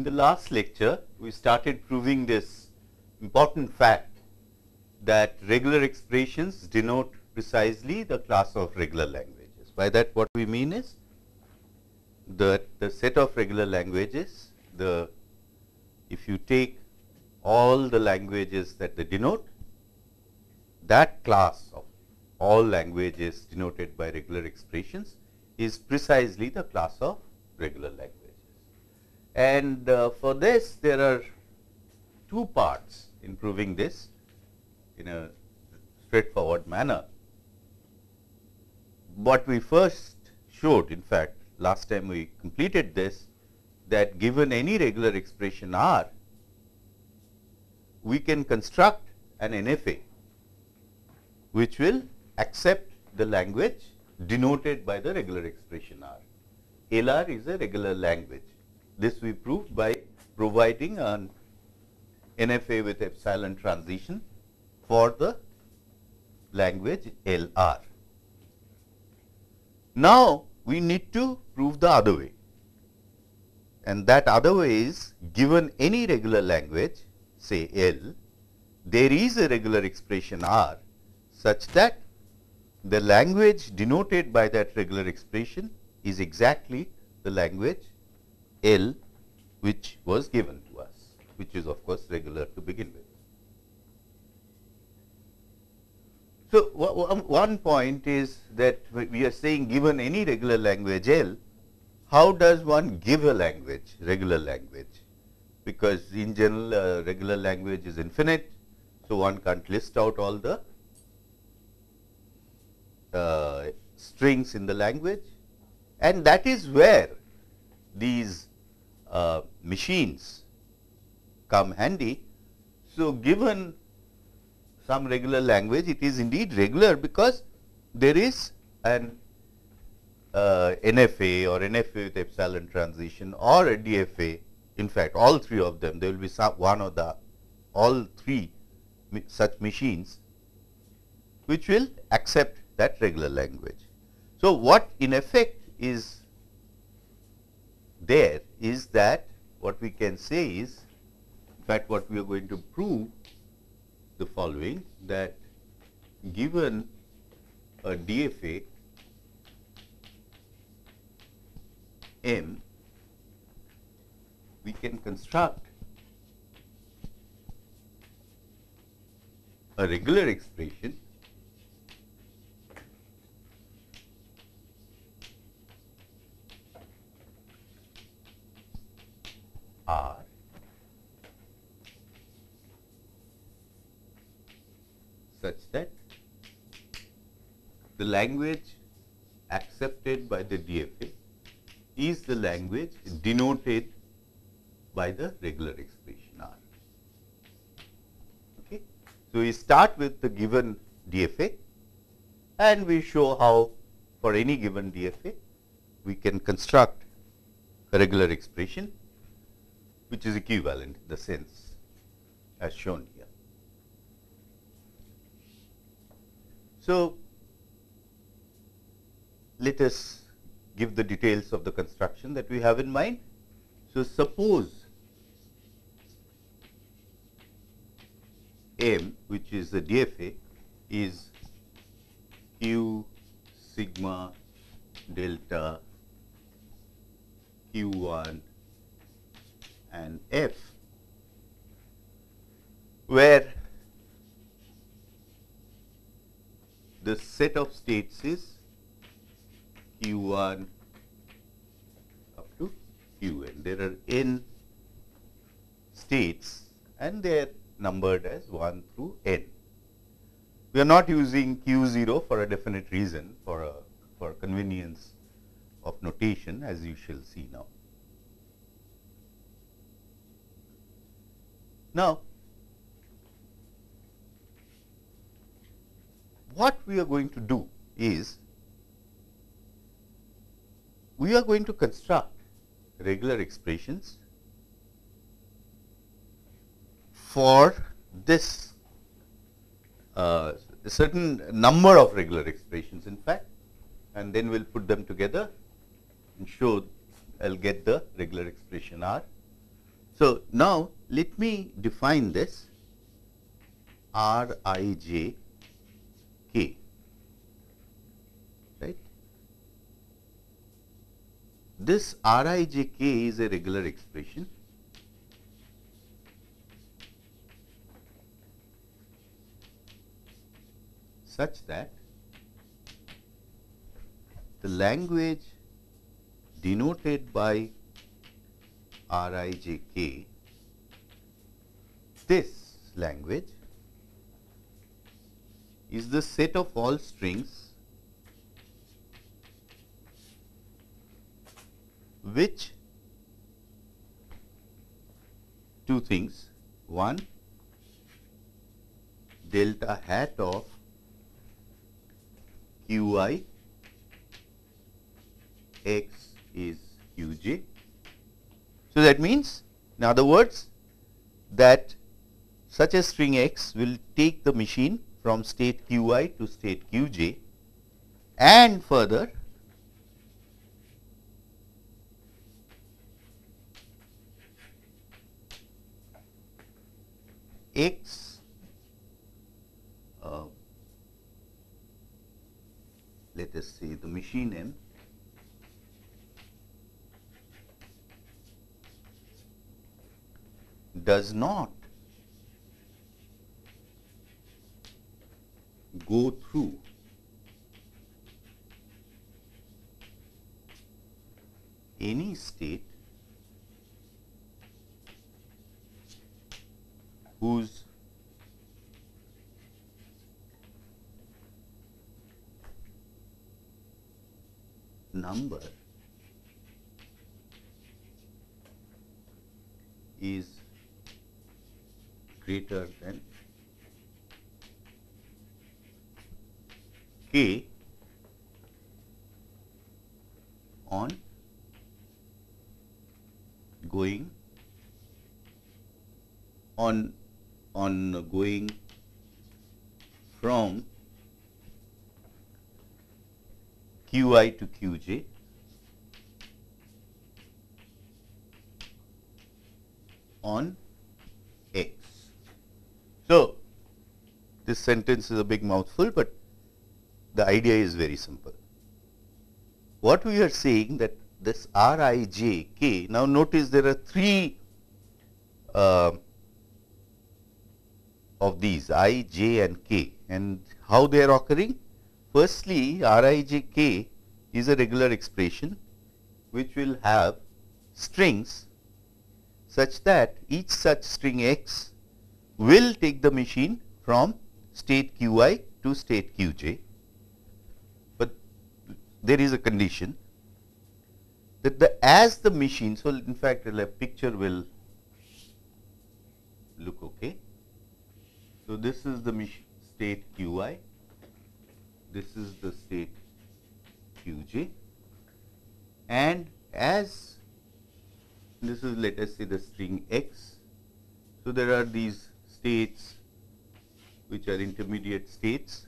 In the last lecture, we started proving this important fact that regular expressions denote precisely the class of regular languages. By that what we mean is that the set of regular languages, the if you take all the languages that they denote, that class of all languages denoted by regular expressions is precisely the class of regular languages. And uh, for this there are two parts in proving this in a straightforward manner. What we first showed in fact last time we completed this that given any regular expression R, we can construct an NFA which will accept the language denoted by the regular expression R. LR is a regular language. This we proved by providing an NFA with epsilon transition for the language LR. Now, we need to prove the other way and that other way is given any regular language say L, there is a regular expression R such that the language denoted by that regular expression is exactly the language L which was given to us, which is of course regular to begin with. So, one point is that we are saying given any regular language L, how does one give a language, regular language? Because in general uh, regular language is infinite, so one can't list out all the uh, strings in the language and that is where these uh, machines come handy. So, given some regular language, it is indeed regular because there is an uh, NFA or NFA with epsilon transition or a DFA. In fact, all three of them, there will be some one or the all three such machines which will accept that regular language. So, what in effect is there is that what we can say is in fact, what we are going to prove the following that given a DFA M, we can construct a regular expression Such that the language accepted by the DFA is the language denoted by the regular expression R. Okay. So, we start with the given DFA and we show how for any given DFA we can construct a regular expression which is equivalent in the sense as shown here. So, let us give the details of the construction that we have in mind. So, suppose M which is the DFA is Q sigma delta Q 1 and F where the set of states is q1 up to qn. There are n states and they are numbered as 1 through n. We are not using q0 for a definite reason for a for convenience of notation as you shall see now. Now, what we are going to do is we are going to construct regular expressions for this uh, certain number of regular expressions in fact and then we will put them together and show I will get the regular expression R So, now let me define this R i j k right. This R i j k is a regular expression such that the language denoted by R i j k, this language is the set of all strings which two things one delta hat of q i x is q j. So, that means in other words that such a string x will take the machine from state q i to state q j and further x uh, let us say the machine m does not go through any state whose number is greater than k on going on on going from qi to qj on. So, this sentence is a big mouthful, but the idea is very simple. What we are saying that this R i j k, now notice there are three uh, of these i, j and k and how they are occurring? Firstly, R i j k is a regular expression which will have strings such that each such string x will take the machine from state q i to state Qj. But there is a condition that the as the machine, so in fact a picture will look okay. So, this is the state q i, this is the state q j and as this is let us say the string x. So, there are these states which are intermediate states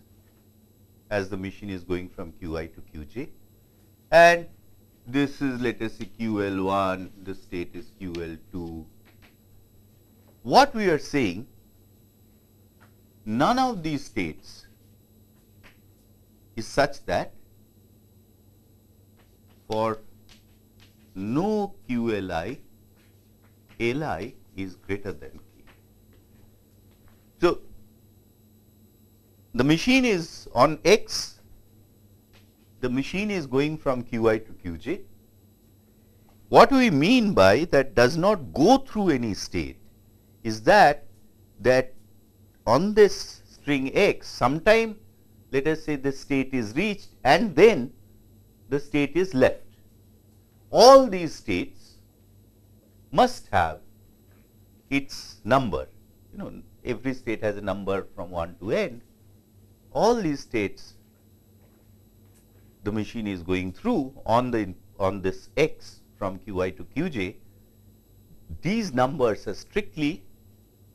as the machine is going from qi to qj and this is let us say ql1, the state is ql2. What we are saying, none of these states is such that for no qli, li is greater than k. So, the machine is on x, the machine is going from qi to qj. What we mean by that does not go through any state is that that on this string x sometime let us say the state is reached and then the state is left. All these states must have its number you know every state has a number from 1 to n all these states the machine is going through on the on this x from qi to qj, these numbers are strictly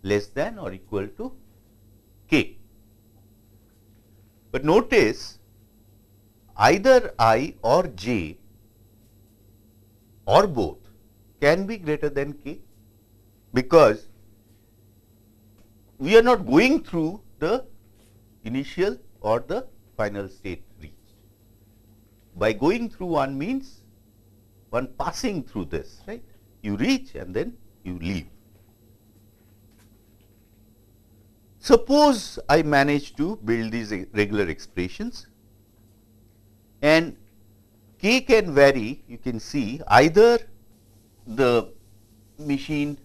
less than or equal to k. But notice either i or j or both can be greater than k. because we are not going through the initial or the final state reached. By going through one means one passing through this, right? You reach and then you leave. Suppose I manage to build these regular expressions and k can vary, you can see either the machine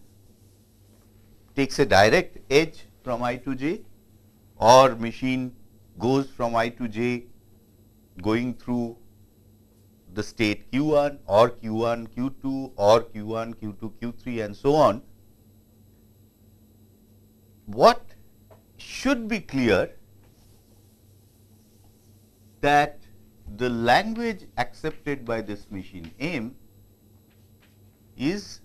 takes a direct edge from i to j or machine goes from i to j going through the state q1 or q1 q2 or q1 q2 q3 and so on. What should be clear that the language accepted by this machine M is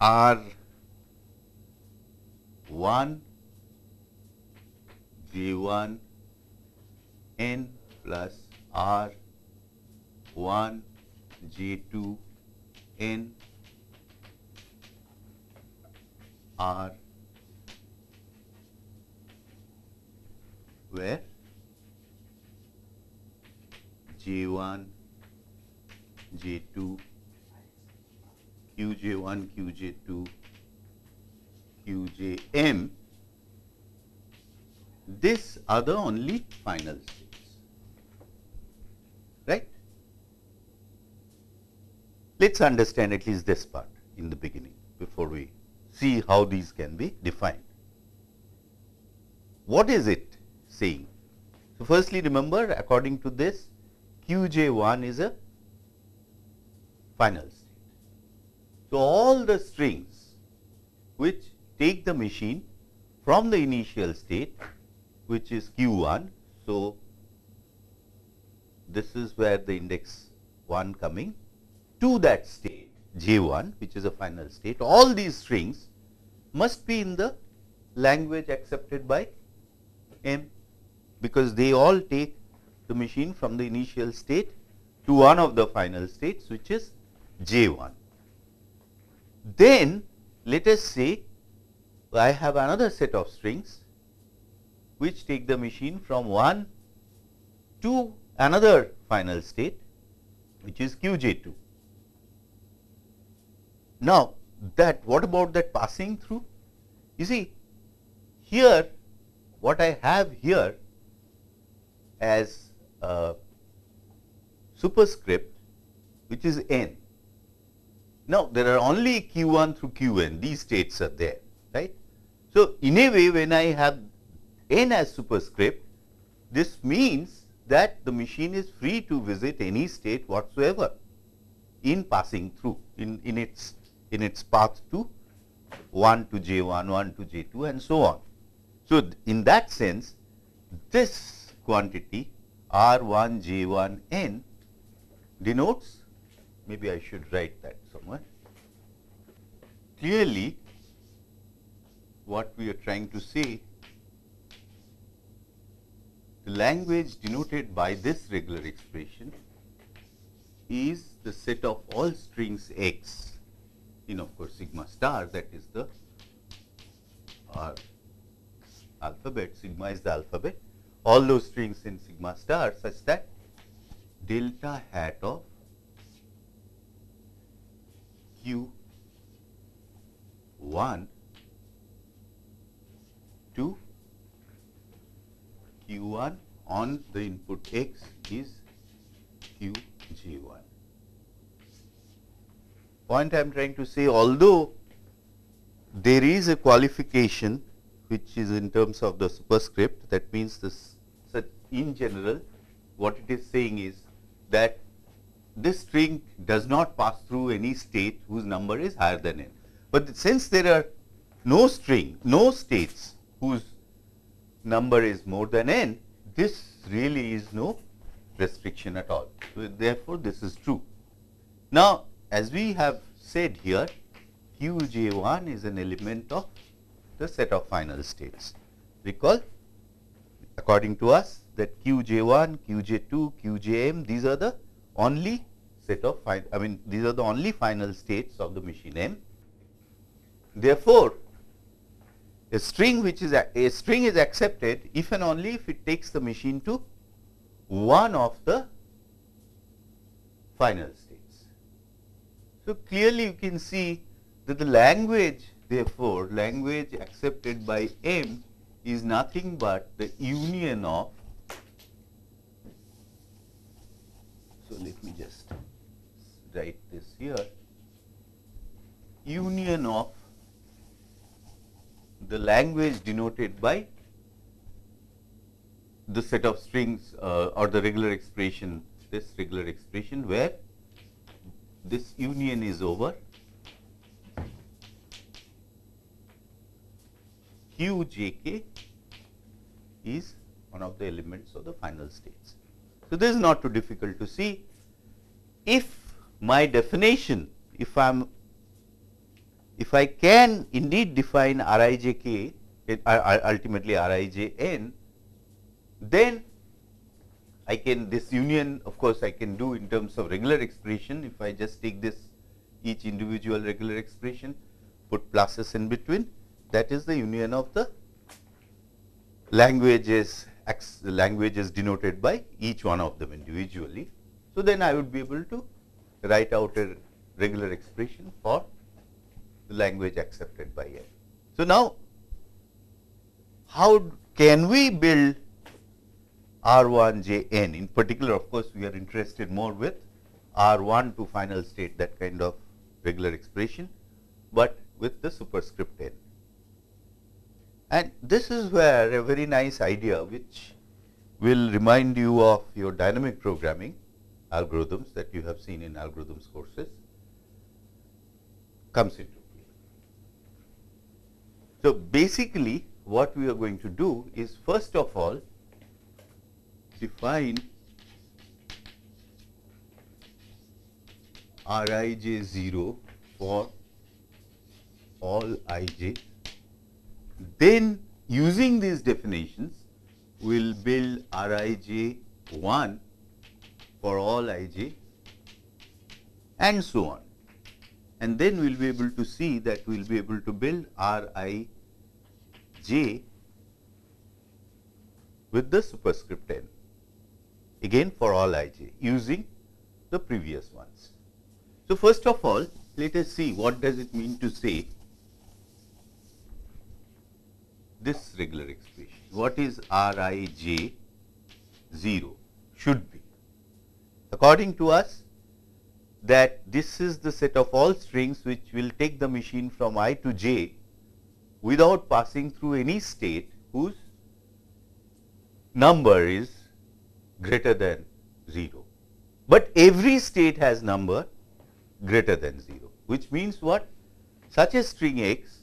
R 1 J 1 N plus R 1 g2 N R. Where? J1, J2, QJ1, QJ2, QJM, this are the only final states, right. Let us understand at least this part in the beginning before we see how these can be defined. What is it saying? So, firstly remember according to this Qj1 is a final state. So, all the strings which take the machine from the initial state which is Q1. So, this is where the index 1 coming to that state J1 which is a final state. All these strings must be in the language accepted by M because they all take the machine from the initial state to one of the final states which is J1. Then let us say I have another set of strings which take the machine from one to another final state which is Qj2. Now, that what about that passing through? You see here what I have here as a superscript which is n. Now, there are only q1 through qn these states are there. So, in a way when I have n as superscript this means that the machine is free to visit any state whatsoever in passing through in, in its in its path to 1 to j1, 1 to j2 and so on. So, in that sense this quantity R 1 J 1 n denotes maybe I should write that somewhere. Clearly what we are trying to say. The language denoted by this regular expression is the set of all strings x in of course sigma star that is the our alphabet. Sigma is the alphabet. All those strings in sigma star such that delta hat of q 1 to q 1 on the input x is q g 1. Point I am trying to say although there is a qualification which is in terms of the superscript that means this in general what it is saying is that this string does not pass through any state whose number is higher than n. But since there are no string, no states whose number is more than n, this really is no restriction at all. So, therefore, this is true. Now, as we have said here, Qj1 is an element of the set of final states. Recall, according to us, that Qj1, Qj2, Qjm, these are the only set of I mean these are the only final states of the machine M. Therefore, a string which is a, a string is accepted if and only if it takes the machine to one of the final states. So, clearly you can see that the language therefore, language accepted by M is nothing but the union of so let me just write this here union of the language denoted by the set of strings uh, or the regular expression this regular expression where this union is over q j k is one of the elements of the final states. So, this is not too difficult to see. If my definition, if I am, if I can indeed define R i j k, it, uh, ultimately R i j n, then I can this union of course, I can do in terms of regular expression if I just take this each individual regular expression put pluses in between that is the union of the languages languages denoted by each one of them individually. So, then I would be able to write out a regular expression for the language accepted by N. So, now how can we build R 1 J n in particular of course, we are interested more with R 1 to final state that kind of regular expression, but with the superscript n. And this is where a very nice idea which will remind you of your dynamic programming algorithms that you have seen in algorithms courses comes into. So, basically what we are going to do is first of all define Rij 0 for all ij then using these definitions, we will build Rij 1 for all ij and so on. And then we will be able to see that we will be able to build Rij with the superscript n again for all ij using the previous ones. So, first of all let us see what does it mean to say this regular expression. What is R i j 0 should be? According to us that this is the set of all strings which will take the machine from i to j without passing through any state whose number is greater than 0. But every state has number greater than 0, which means what? Such a string x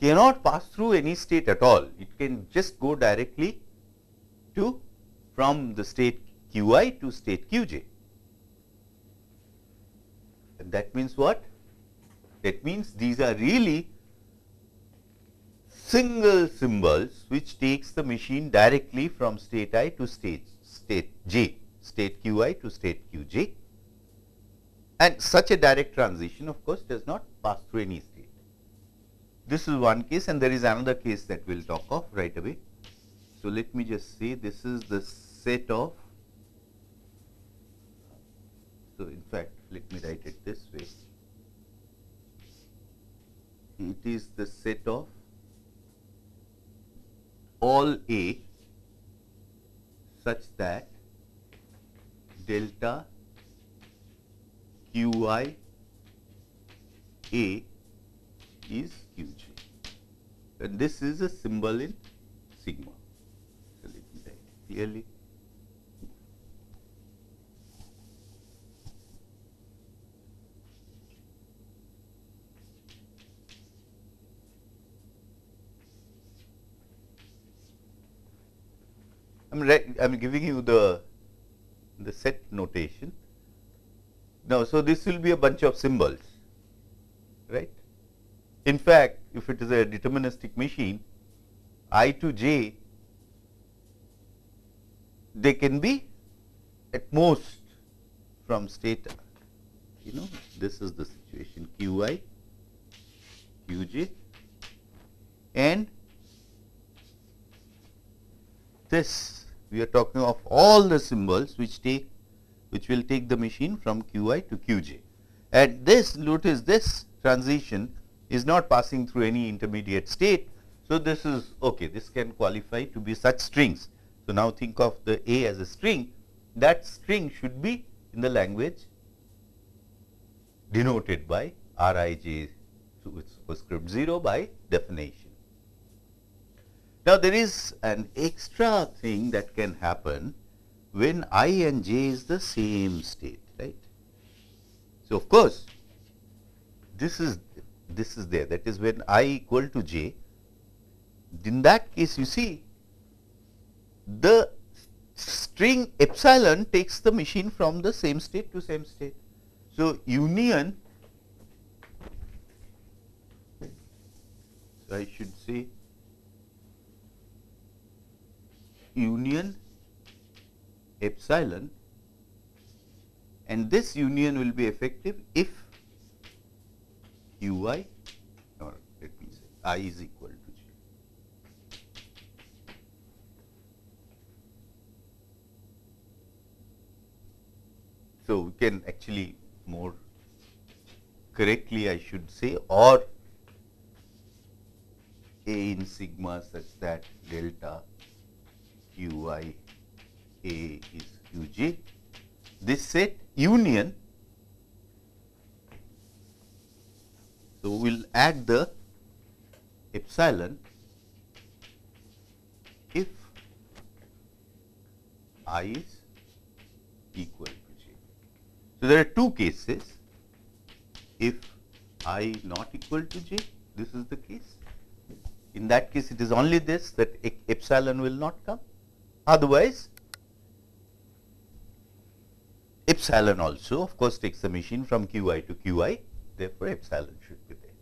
cannot pass through any state at all. It can just go directly to from the state q i to state q j. And that means what? That means these are really single symbols which takes the machine directly from state i to state state j, state q i to state q j. And such a direct transition of course, does not pass through any state. This is one case and there is another case that we will talk of right away. So, let me just say this is the set of, so in fact, let me write it this way. It is the set of all A such that delta Q i A is Qj. And this is a symbol in sigma. So, let me write clearly. I'm I'm giving you the the set notation. Now, so this will be a bunch of symbols, right? In fact, if it is a deterministic machine, i to j, they can be at most from state, you know, this is the situation qi, qj and this we are talking of all the symbols which take which will take the machine from qi to qj. And this notice this transition is not passing through any intermediate state. So, this is okay this can qualify to be such strings. So, now think of the A as a string that string should be in the language denoted by Rij with superscript 0 by definition. Now, there is an extra thing that can happen when i and j is the same state, right. So, of course, this is this is there that is when i equal to j, in that case you see the string epsilon takes the machine from the same state to same state. So, union so I should say union epsilon and this union will be effective if ui or let me say i is equal to j. So, we can actually more correctly I should say or a in sigma such that delta qi a is Qj. This set union, so we will add the epsilon if i is equal to j. So, there are two cases if i not equal to j this is the case. In that case it is only this that epsilon will not come otherwise epsilon also of course takes the machine from qi to qi. Therefore epsilon should be there.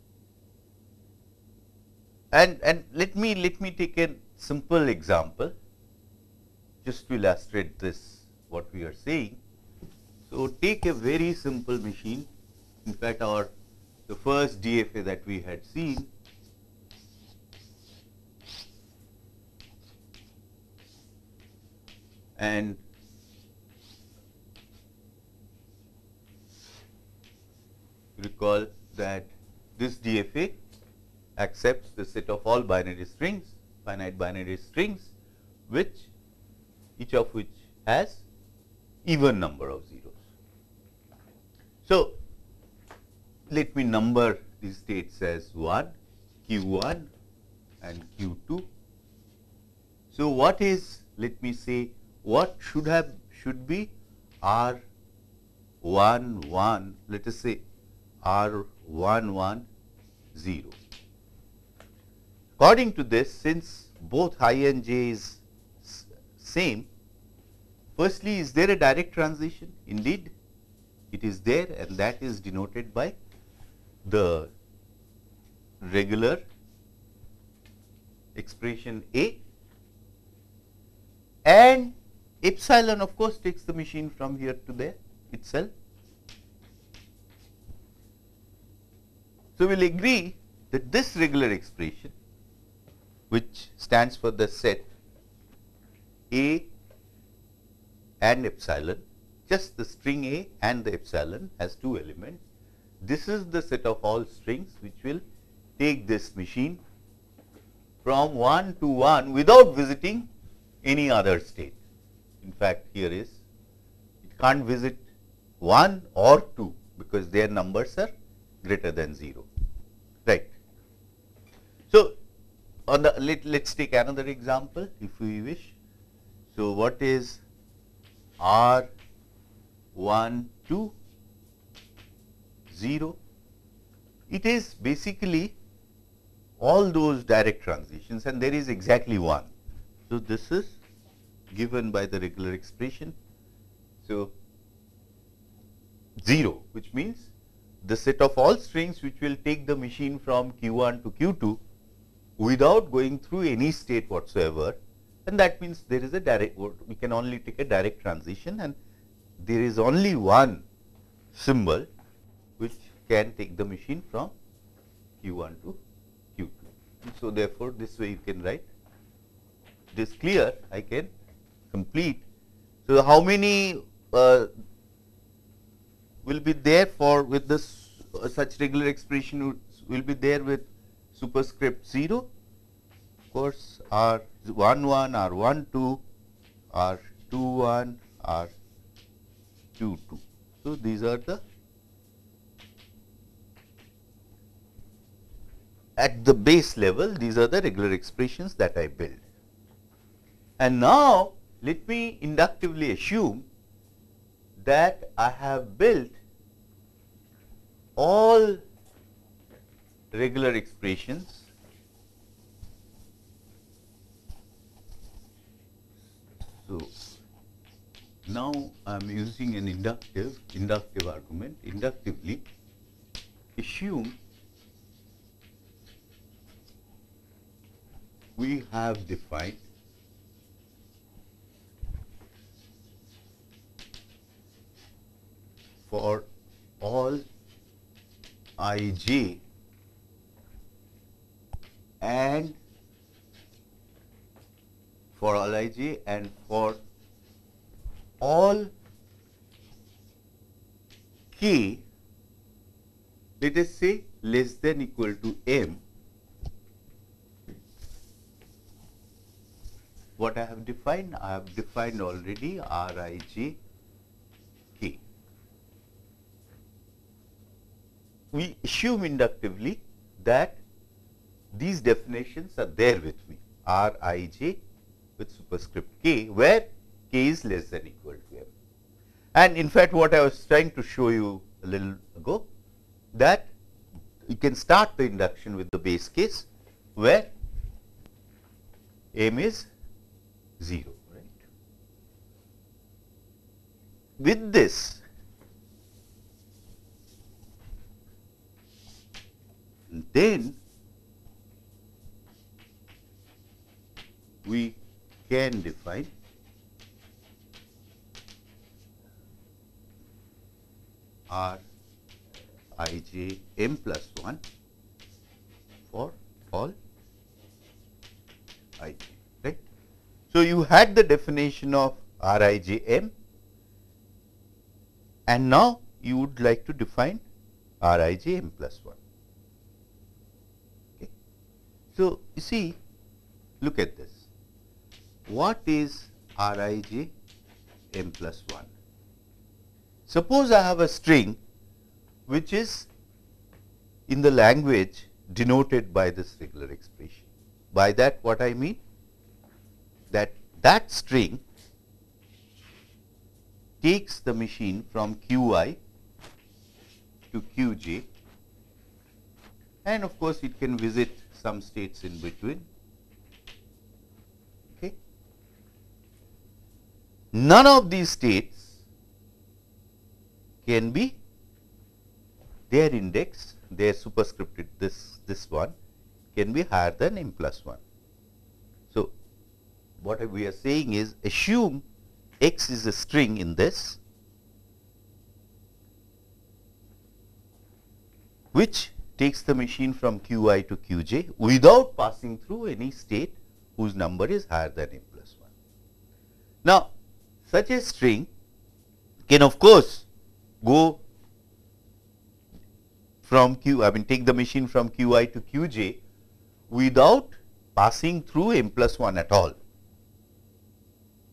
And and let me let me take a simple example. Just to illustrate this what we are saying. So take a very simple machine. In fact our the first dfa that we had seen and recall that this DFA accepts the set of all binary strings, finite binary strings, which each of which has even number of zeros. So, let me number these states as 1, q1 and q2. So, what is let me say what should have should be r 1 1 let us say R 1 1 0. According to this, since both i and j is same, firstly is there a direct transition? Indeed, it is there and that is denoted by the regular expression A and epsilon of course takes the machine from here to there itself So, we will agree that this regular expression which stands for the set A and epsilon just the string A and the epsilon has two elements. This is the set of all strings which will take this machine from 1 to 1 without visiting any other state. In fact, here is it can't visit 1 or 2 because their numbers are greater than 0 right. So, on the let us take another example if we wish. So, what is R 1 2 0? It is basically all those direct transitions and there is exactly one. So, this is given by the regular expression. So, 0 which means the set of all strings which will take the machine from q1 to q2 without going through any state whatsoever and that means there is a direct we can only take a direct transition and there is only one symbol which can take the machine from Q1 to Q2. So, therefore, this way you can write this clear I can complete. So, how many uh, will be there for with this uh, such regular expression will be there with superscript 0 of course R 1 1 R 1 2 R 2 1 R 2 2. So, these are the at the base level these are the regular expressions that I build. And now, let me inductively assume that I have built all regular expressions So, now I am using an inductive inductive argument inductively assume we have defined for all i j and for all i j and for all k let us say less than equal to m what I have defined? I have defined already R i j k. We assume inductively that these definitions are there with me R i j with superscript k where k is less than equal to m. And in fact, what I was trying to show you a little ago that you can start the induction with the base case where m is 0 right. With this then we can define R i j m plus 1 for all i j. Right. So, you had the definition of R i j m and now you would like to define R i j m plus 1. So, you see look at this what is R i j m plus 1. Suppose I have a string which is in the language denoted by this regular expression. By that what I mean? that that string takes the machine from Qi to Qj and of course, it can visit some states in between. Okay. None of these states can be their index, their superscripted this, this one can be higher than m plus 1 So, what we are saying is assume x is a string in this which takes the machine from qi to qj without passing through any state whose number is higher than m plus 1. Now, such a string can of course go from q I mean take the machine from qi to qj without passing through m plus 1 at all.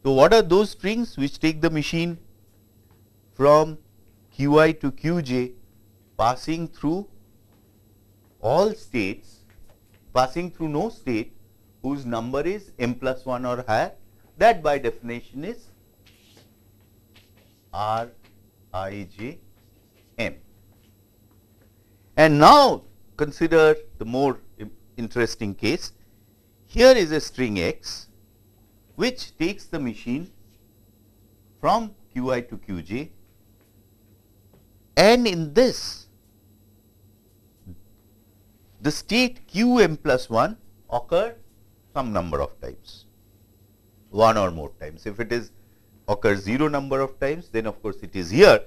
So, what are those strings which take the machine from Qi to Qj passing through all states, passing through no state whose number is m plus 1 or higher that by definition is R i j m. And now, consider the more interesting case. Here is a string x which takes the machine from Qi to Qj and in this the state Qm plus 1 occur some number of times, one or more times. If it is occurs 0 number of times, then of course it is here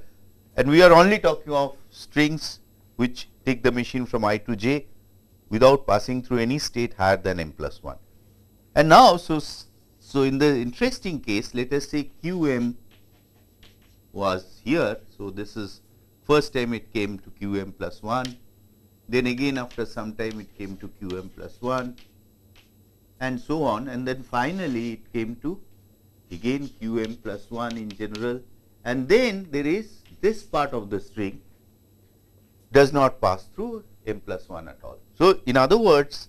and we are only talking of strings which take the machine from i to j without passing through any state higher than m plus 1. And now, so, so in the interesting case, let us say q m was here. So, this is first time it came to q m plus 1, then again after some time it came to q m plus 1 and so on. And then finally it came to again q m plus 1 in general. And then there is this part of the string does not pass through m plus 1 at all. So, in other words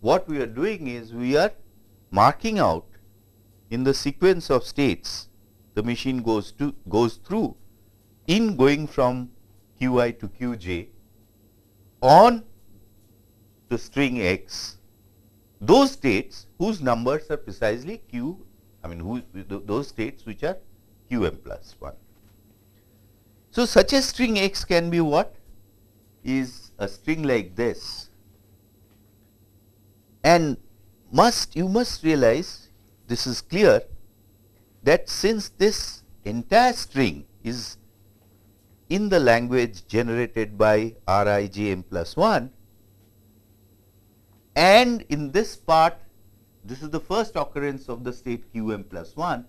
what we are doing is we are marking out in the sequence of states the machine goes to goes through in going from q i to q j on the string x those states whose numbers are precisely q I mean who, those states which are q m plus 1. So, such a string x can be what is a string like this and must you must realize this is clear that since this entire string is in the language generated by R i j m plus 1 and in this part this is the first occurrence of the state q m plus 1.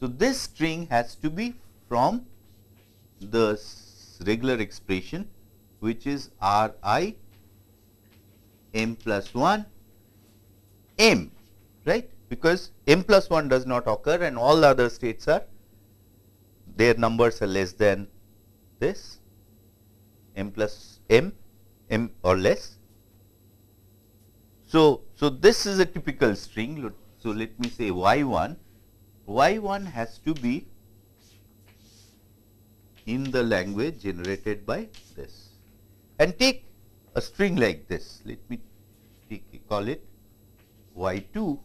So, this string has to be from the regular expression which is R i m plus 1 m right because m plus 1 does not occur and all other states are their numbers are less than this m plus m m or less so, so this is a typical string. So, let me say y 1, y 1 has to be in the language generated by this and take a string like this. Let me take, call it y 2.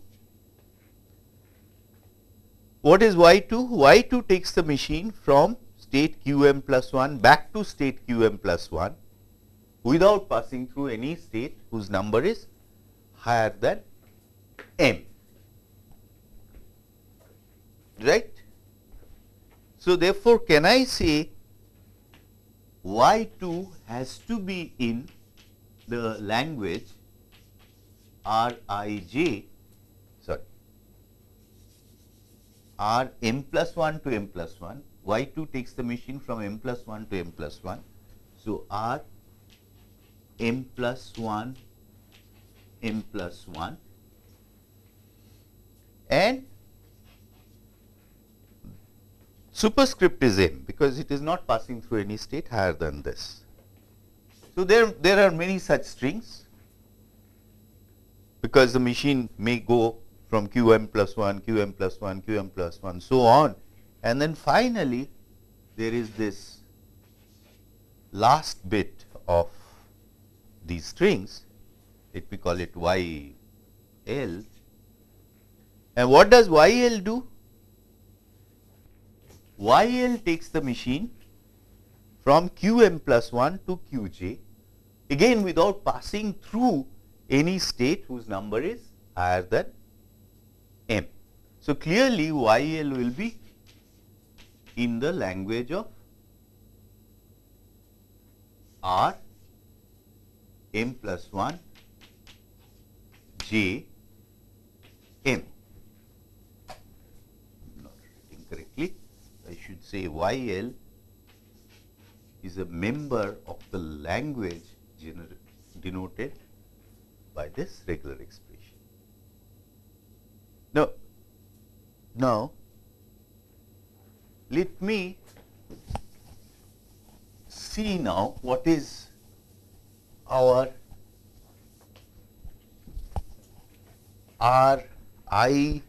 What is y 2? y 2 takes the machine from state q m plus 1 back to state q m plus 1 without passing through any state whose number is higher than m right. So, therefore, can I say y 2 has to be in the language R i j sorry R m plus 1 to m plus 1 y 2 takes the machine from m plus 1 to m plus 1. So, R m plus 1 m plus 1 and superscript is m because it is not passing through any state higher than this. So, there, there are many such strings because the machine may go from q m plus 1, q m plus 1, q m plus 1 so on and then finally, there is this last bit of these strings let me call it y L. And what does y L do? y L takes the machine from q m plus 1 to q j again without passing through any state whose number is higher than m. So, clearly y L will be in the language of R m plus 1 J M. Not writing correctly. I should say Y L is a member of the language denoted by this regular expression. Now, now let me see now what is our R i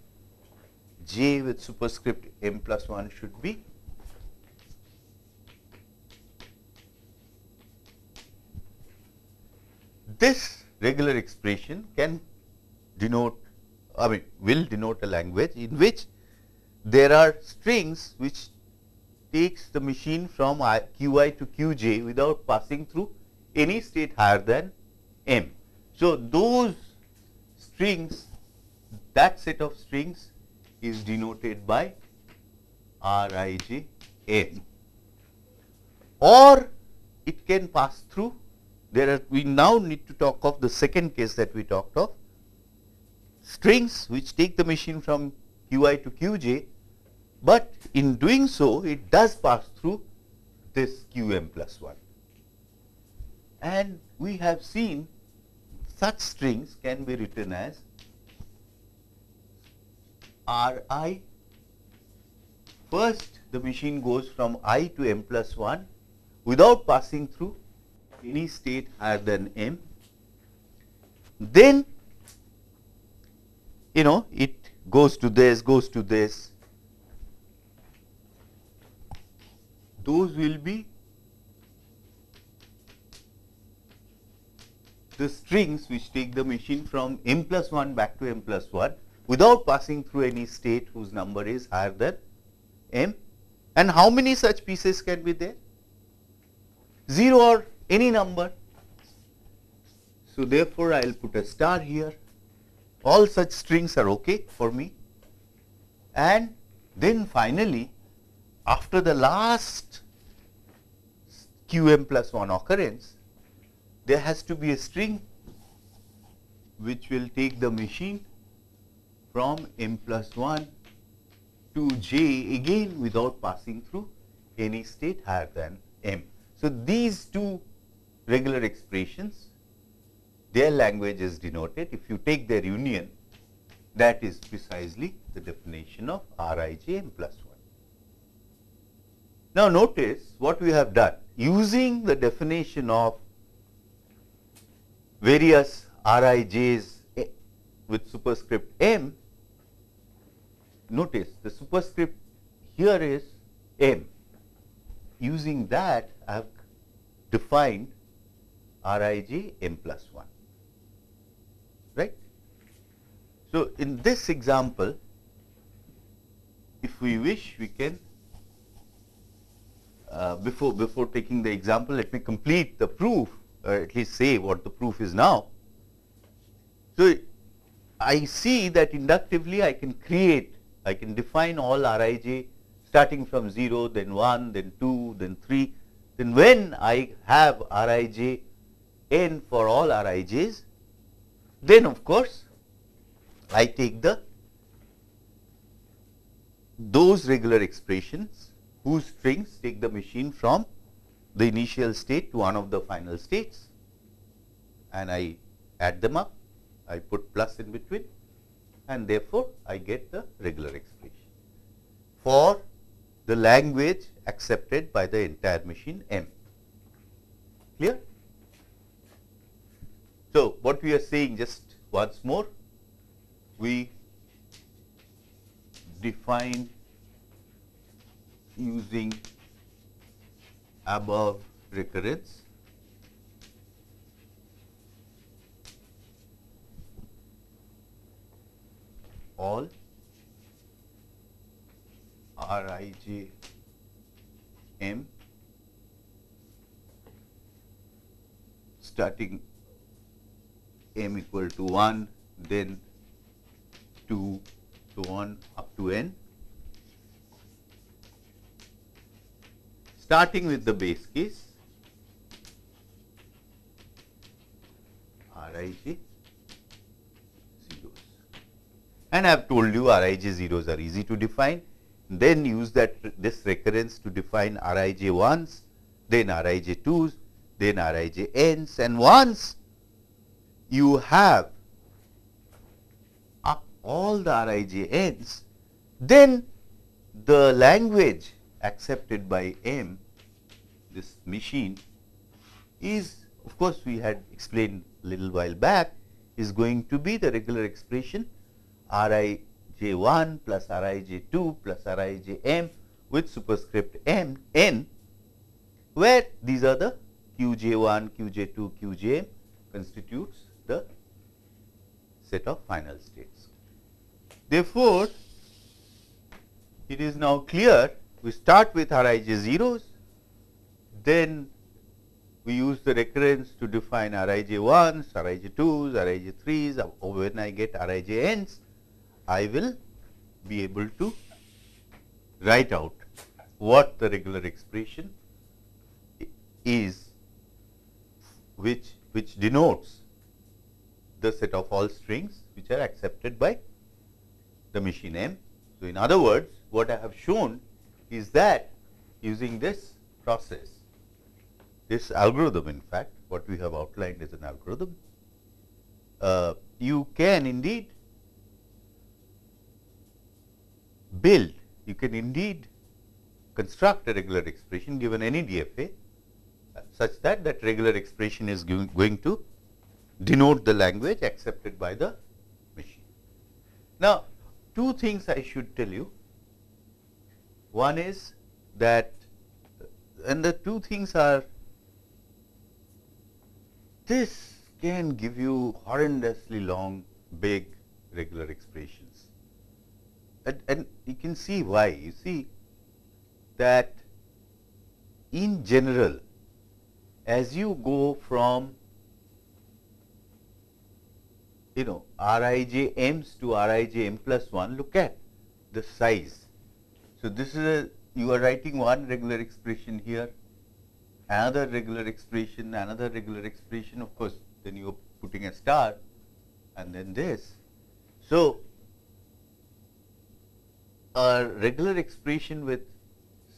j with superscript m plus 1 should be this regular expression can denote I mean will denote a language in which there are strings which takes the machine from qi to qj without passing through any state higher than m. So, those strings that set of strings is denoted by Rij n or it can pass through there are we now need to talk of the second case that we talked of strings which take the machine from qi to qj but in doing so it does pass through this qm plus 1 and we have seen such strings can be written as Ri first the machine goes from i to m plus 1 without passing through any state higher than m. Then you know it goes to this, goes to this. Those will be the strings which take the machine from m plus 1 back to m plus 1 without passing through any state whose number is higher than m. And how many such pieces can be there? 0 or any number. So, therefore, I will put a star here. All such strings are okay for me. And then finally, after the last qm plus 1 occurrence, there has to be a string which will take the machine from m plus 1 to j again without passing through any state higher than m. So, these two regular expressions, their language is denoted. If you take their union, that is precisely the definition of Rij m plus 1. Now, notice what we have done using the definition of various Rij's eh, with superscript m, notice the superscript here is m. Using that, I have defined Rij m plus 1, right. So, in this example, if we wish, we can uh, before before taking the example, let me complete the proof, or at least say what the proof is now. So, I see that inductively I can create, I can define all Rij starting from 0, then 1, then 2, then 3. Then when I have Rij n for all Rij's, then of course, I take the those regular expressions whose strings take the machine from the initial state to one of the final states and I add them up, I put plus in between and therefore, I get the regular expression for the language accepted by the entire machine M. Clear? So, what we are saying just once more, we define using above recurrence all Rij m starting m equal to 1, then 2, so on up to n. Starting with the base case, Rij zeros. And I have told you Rij zeros are easy to define. Then use that this recurrence to define Rij 1s, then Rij 2s, then Rij n's and once you have up all the RIJNs, then the language accepted by M, this machine, is of course, we had explained little while back, is going to be the regular expression Rij1 plus Rij2 plus Rij with superscript m n, where these are the Qj1, Qj2, Qjm constitutes the set of final states. Therefore, it is now clear we start with Rij zeros, then we use the recurrence to define Rij 1s, Rij 2s, Rij 3s, or when I get Rij n's, I will be able to write out what the regular expression is which which denotes the set of all strings which are accepted by the machine M. So, in other words what I have shown is that using this process this algorithm in fact what we have outlined is an algorithm uh, you can indeed build you can indeed construct a regular expression given any DFA uh, such that that regular expression is going, going to denote the language accepted by the machine. Now, two things I should tell you. One is that and the two things are this can give you horrendously long big regular expressions and, and you can see why you see that in general as you go from you know Rij m's to r i j m plus 1 look at the size. So, this is a you are writing one regular expression here another regular expression another regular expression of course then you are putting a star and then this. So, a regular expression with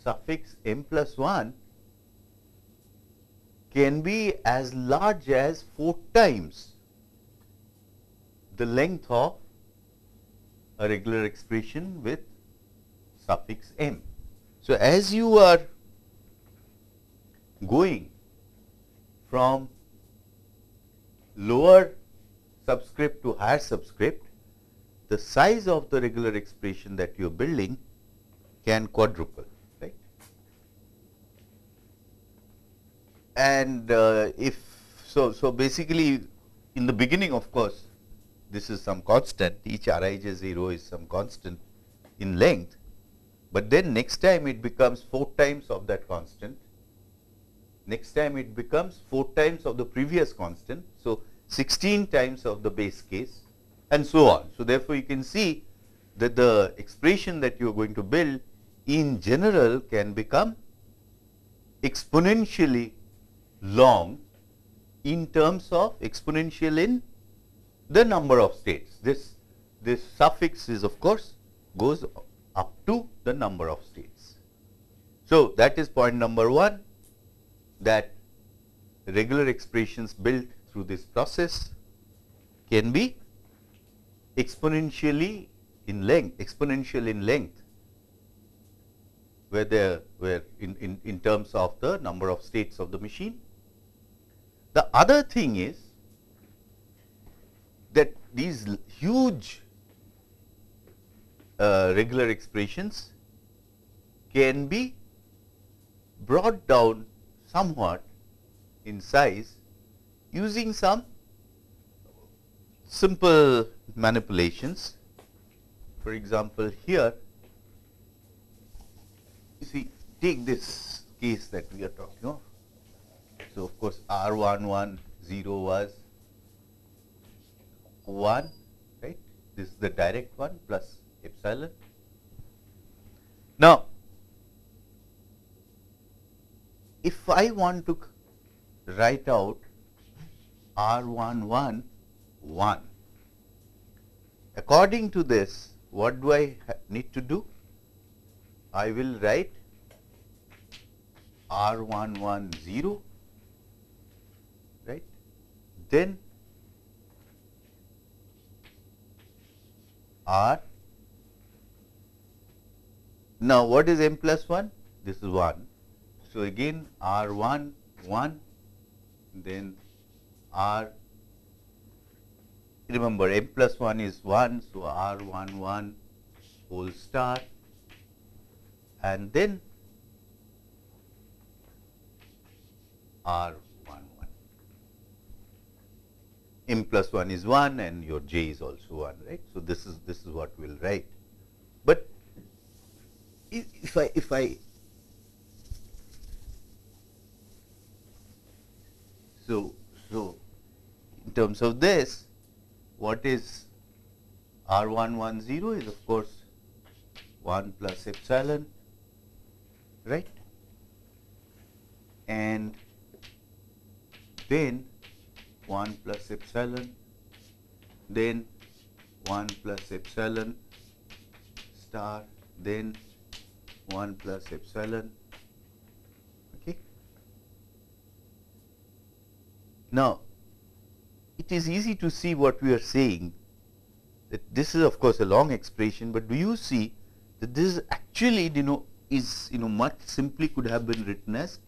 suffix m plus 1 can be as large as 4 times the length of a regular expression with suffix m. So, as you are going from lower subscript to higher subscript, the size of the regular expression that you are building can quadruple, right. And uh, if so, so basically in the beginning of course, this is some constant, each Rij 0 is some constant in length, but then next time it becomes 4 times of that constant, next time it becomes 4 times of the previous constant. So, 16 times of the base case and so on. So, therefore, you can see that the expression that you are going to build in general can become exponentially long in terms of exponential in the number of states. This, this suffix is of course goes up to the number of states. So, that is point number 1 that regular expressions built through this process can be exponentially in length, exponential in length, where they where in, in, in terms of the number of states of the machine. The other thing is that these huge uh, regular expressions can be brought down somewhat in size using some simple manipulations. For example, here you see take this case that we are talking of. So, of course, R 1 1 0 was 1 right this is the direct one plus epsilon. Now, if I want to write out R 1 1 1 according to this what do I need to do? I will write R 1 1 0 right then R. Now, what is m plus 1? This is 1. So, again R 1 1 then R remember m plus 1 is 1. So, R 1 1 whole star and then R 1 1 m plus 1 is 1 and your j is also 1 right. So, this is this is what we will write. If I if I so so in terms of this what is R 1 1 0 is of course 1 plus epsilon right? And then 1 plus epsilon then 1 plus epsilon star then 1 plus epsilon. Okay? Now it is easy to see what we are saying that this is of course a long expression, but do you see that this actually you know is you know much simply could have been written as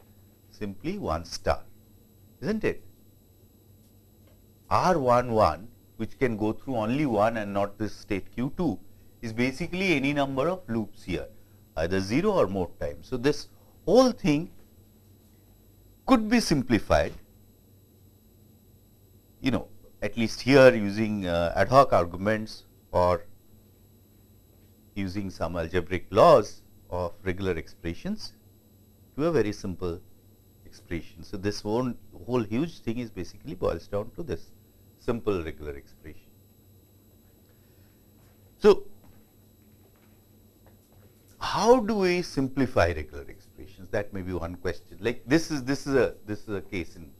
simply 1 star isn't it? R11 which can go through only one and not this state Q2 is basically any number of loops here either 0 or more times. So, this whole thing could be simplified you know at least here using uh, ad hoc arguments or using some algebraic laws of regular expressions to a very simple expression. So, this whole, whole huge thing is basically boils down to this simple regular expression. So, how do we simplify regular expressions? That may be one question. Like this is this is a this is a case in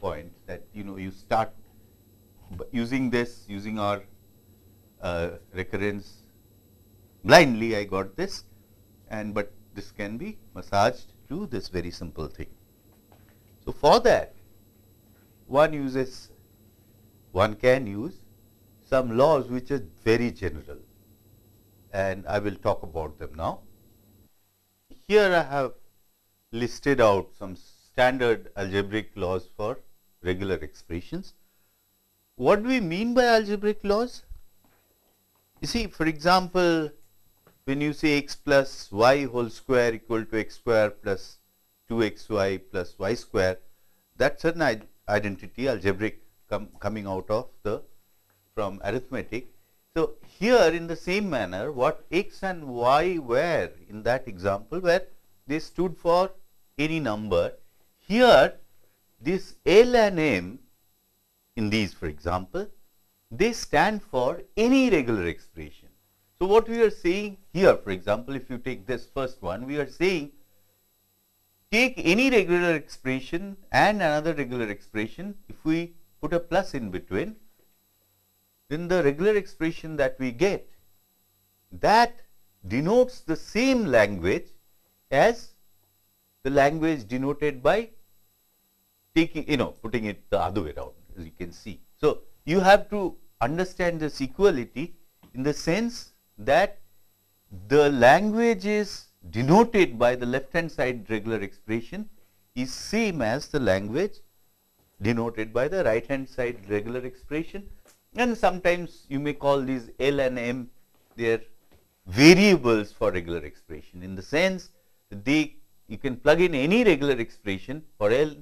point that you know you start using this using our uh, recurrence blindly I got this and but this can be massaged to this very simple thing. So, for that one uses one can use some laws which are very general and I will talk about them now. Here I have listed out some standard algebraic laws for regular expressions. What do we mean by algebraic laws? You see for example, when you say x plus y whole square equal to x square plus 2xy plus y square, that is an identity algebraic com coming out of the from arithmetic. So, here in the same manner what x and y were in that example where they stood for any number. Here this L and M in these for example, they stand for any regular expression. So, what we are saying here for example, if you take this first one, we are saying take any regular expression and another regular expression, if we put a plus in between, then the regular expression that we get that denotes the same language as the language denoted by taking you know putting it the other way around as you can see. So, you have to understand this equality in the sense that the language is denoted by the left hand side regular expression is same as the language denoted by the right hand side regular expression and sometimes you may call these L and M they are variables for regular expression in the sense that they you can plug in any regular expression for L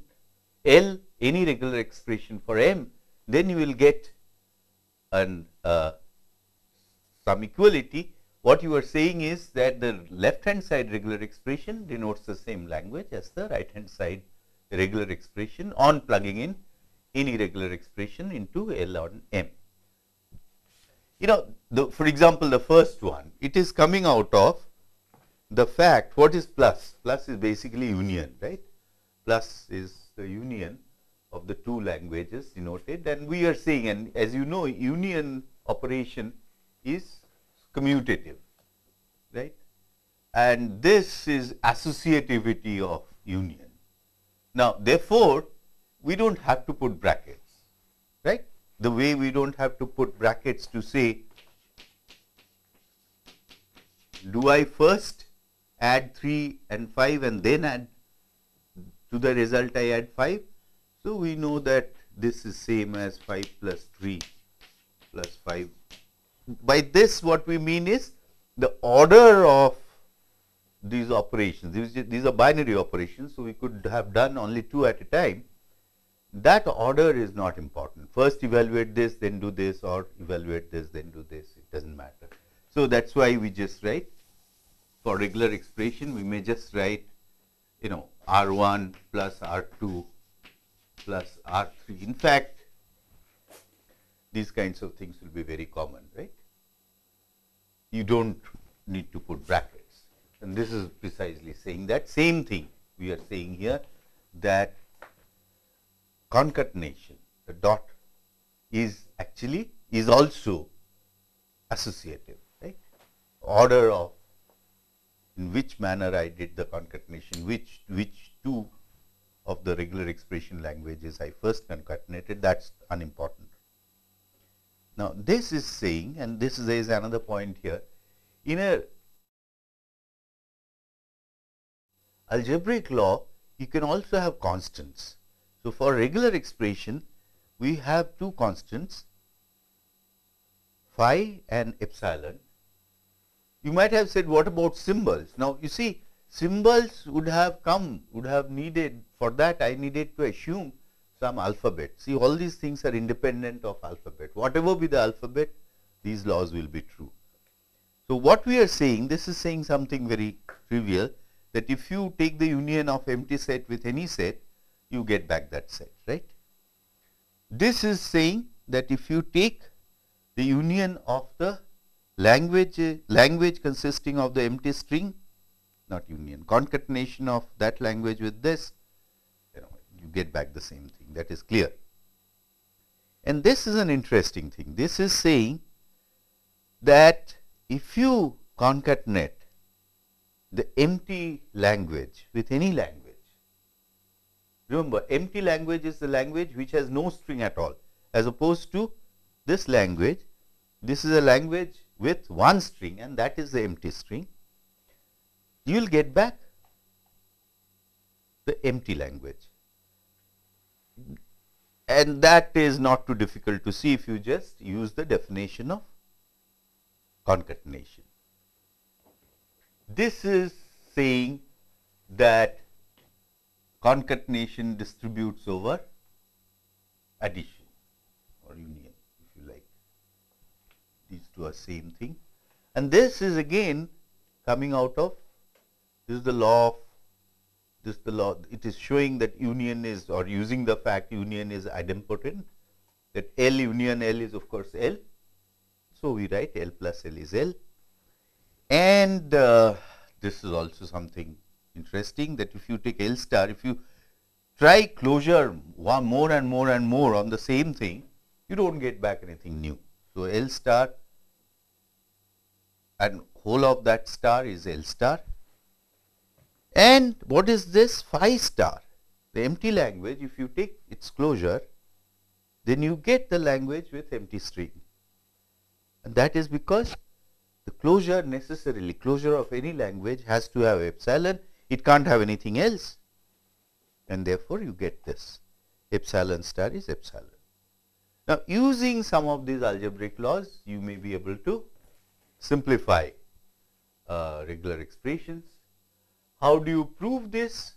L any regular expression for M, then you will get an uh, some equality. What you are saying is that the left hand side regular expression denotes the same language as the right hand side regular expression on plugging in any regular expression into L on M. You know, the, for example, the first one, it is coming out of the fact what is plus? Plus is basically union, right? Plus is the union of the two languages denoted and we are saying and as you know union operation is commutative right and this is associativity of union. Now therefore, we do not have to put brackets right the way we do not have to put brackets to say do I first add 3 and 5 and then add to the result I add 5. So, we know that this is same as 5 plus 3 plus 5. By this what we mean is the order of these operations, these, these are binary operations. So, we could have done only 2 at a time. That order is not important. First evaluate this, then do this or evaluate this, then do this, it does not matter. So, that is why we just write for regular expression, we may just write you know R1 plus R2 plus R3. In fact, these kinds of things will be very common, right. you don't need to put brackets. And this is precisely saying that same thing we are saying here that concatenation, the dot is actually is also associative, right? Order of in which manner I did the concatenation, which which two of the regular expression languages I first concatenated, that's unimportant. Now, this is saying and this is, is another point here, in a algebraic law, you can also have constants. So, for regular expression, we have two constants phi and epsilon. You might have said what about symbols? Now, you see symbols would have come, would have needed for that I needed to assume some alphabet. See all these things are independent of alphabet. Whatever be the alphabet, these laws will be true. So, what we are saying, this is saying something very trivial that if you take the union of empty set with any set, you get back that set, right. This is saying that if you take the union of the language, language consisting of the empty string, not union, concatenation of that language with this, you know, you get back the same thing, that is clear. And this is an interesting thing. This is saying that if you concatenate the empty language with any language. Remember, empty language is the language which has no string at all, as opposed to this language. This is a language with one string and that is the empty string. You will get back the empty language. And that is not too difficult to see if you just use the definition of concatenation. This is saying that concatenation distributes over addition or union if you like. These two are same thing. And this is again coming out of this is the law of this the law it is showing that union is or using the fact union is idempotent that L union L is of course L. So, we write L plus L is L and uh, this is also something interesting that if you take L star, if you try closure one more and more and more on the same thing, you do not get back anything new. So, L star and whole of that star is L star and what is this phi star? The empty language if you take its closure then you get the language with empty string and that is because the closure necessarily, closure of any language has to have epsilon, it can't have anything else and therefore, you get this epsilon star is epsilon. Now, using some of these algebraic laws, you may be able to simplify uh, regular expressions. How do you prove this?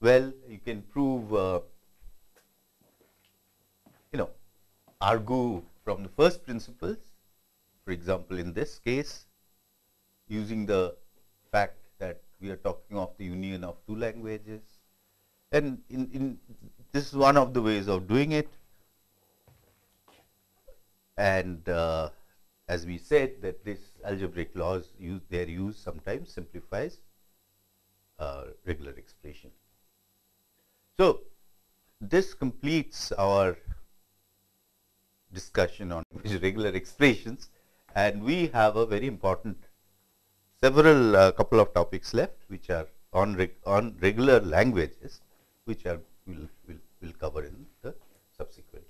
Well, you can prove, uh, you know, argue from the first principles for example, in this case using the fact we are talking of the union of two languages. And in, in this is one of the ways of doing it. And uh, as we said that this algebraic laws use their use sometimes simplifies uh, regular expression. So, this completes our discussion on regular expressions. And we have a very important several uh, couple of topics left which are on reg on regular languages which are will will will cover in the subsequent